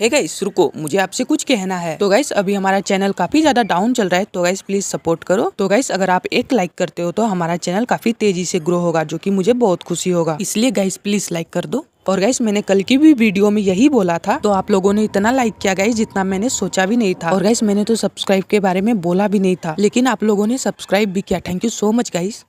Hey guys रुको, मुझे आपसे कुछ कहना है। तो गाइस अभी हमारा चैनल काफ़ी ज़्यादा डाउन चल रहा है तो गाइस प्लीज़ सपोर्ट करो। तो गाइस अगर आप एक लाइक करते हो तो हमारा चैनल काफ़ी तेज़ी से ग्रो होगा, जो कि मुझे बहुत खुशी होगा। इसलिए गाइस प्लीज़ लाइक कर दो। और गाइस मैंने कल की भी वीडियो में यही बोला था तो आप लोगों ने इतना लाइक किया गाइस जितना मैंने सोचा भी नहीं था। और गाइस मैंने तो सब्सक्राइब के बारे में बोला भी नहीं था, लेकिन आप लोगों ने सब्सक्राइब भी किया। Thank you so much guys